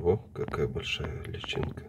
О, какая большая личинка.